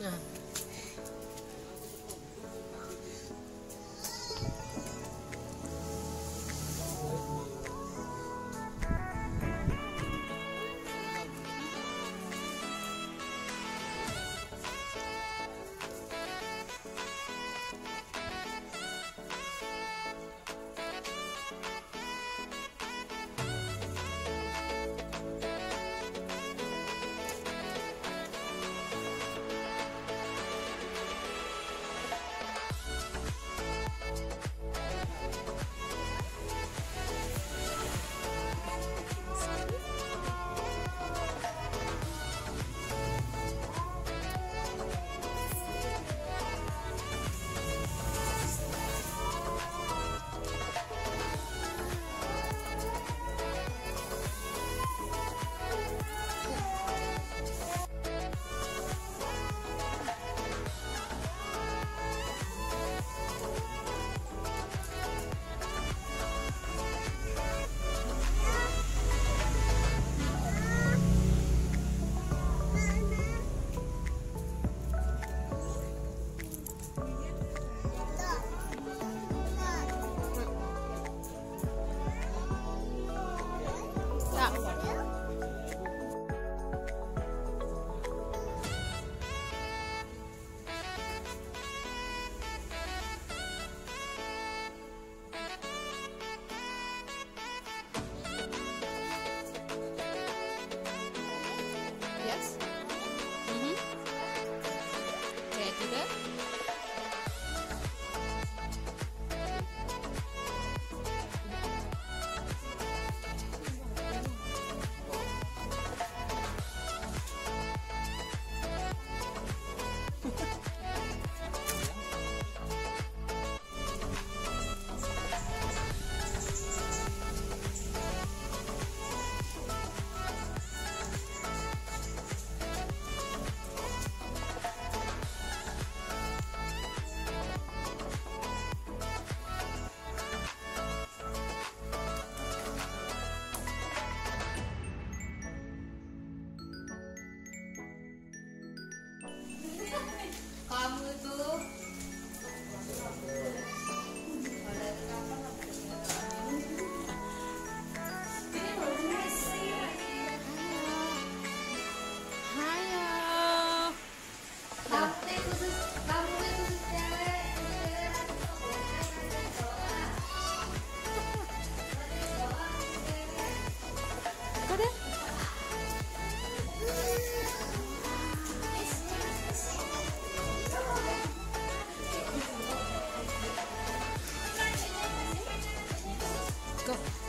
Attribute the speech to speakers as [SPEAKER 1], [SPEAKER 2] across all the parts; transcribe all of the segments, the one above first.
[SPEAKER 1] Yeah.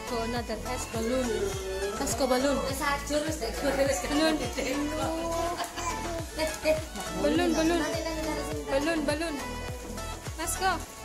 [SPEAKER 1] Go, go another S balloon. Let's go balloon.
[SPEAKER 2] Wis dek gue wis
[SPEAKER 1] Balloon. Balloon, balloon. Balloon, balloon. Let's go.